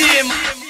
cima.